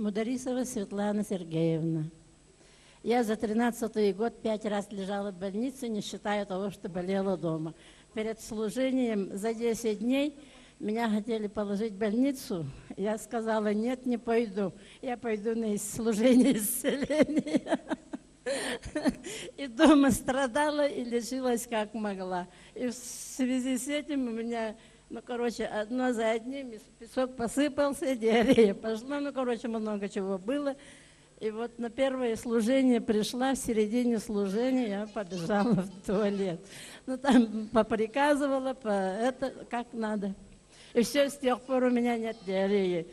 Мударисова Светлана Сергеевна. Я за 13 год пять раз лежала в больнице, не считая того, что болела дома. Перед служением за 10 дней меня хотели положить в больницу. Я сказала, нет, не пойду. Я пойду на служение исцеления. И дома страдала и лечилась как могла. И в связи с этим у меня, ну, короче, одно за одним, песок посыпался, диарея пошла, ну, короче, много чего было. И вот на первое служение пришла, в середине служения я побежала в туалет. Ну, там поприказывала, по это, как надо. И все, с тех пор у меня нет диареи.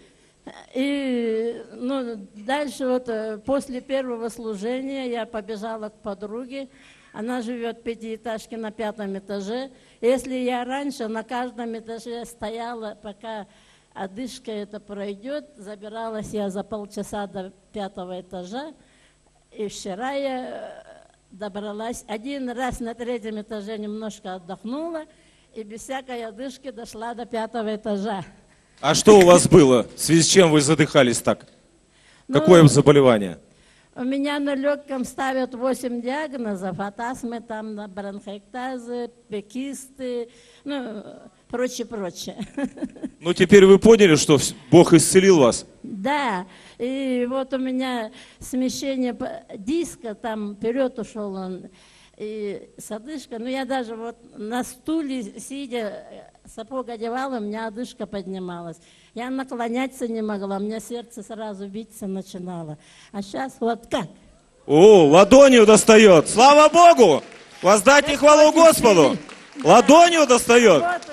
И ну, дальше вот э, после первого служения я побежала к подруге. Она живет в пятиэтажке на пятом этаже. Если я раньше на каждом этаже стояла, пока одышка это пройдет, забиралась я за полчаса до пятого этажа. И вчера я э, добралась один раз на третьем этаже немножко отдохнула и без всякой одышки дошла до пятого этажа. А что у вас было? В связи с чем вы задыхались так? Ну, Какое заболевание? У меня на легком ставят 8 диагнозов, от астмы там на бронхоэктазы, пекисты, ну, прочее, прочее. Ну, теперь вы поняли, что Бог исцелил вас? Да, и вот у меня смещение диска, там вперед ушел он, и с одышкой. Ну, я даже вот на стуле, сидя, сапог одевала, у меня одышка поднималась. Я наклоняться не могла, у меня сердце сразу биться начинало. А сейчас вот как? О, ладонью достает. Слава Богу! Воздайте хвалу Господу! Ладонью достает. Вот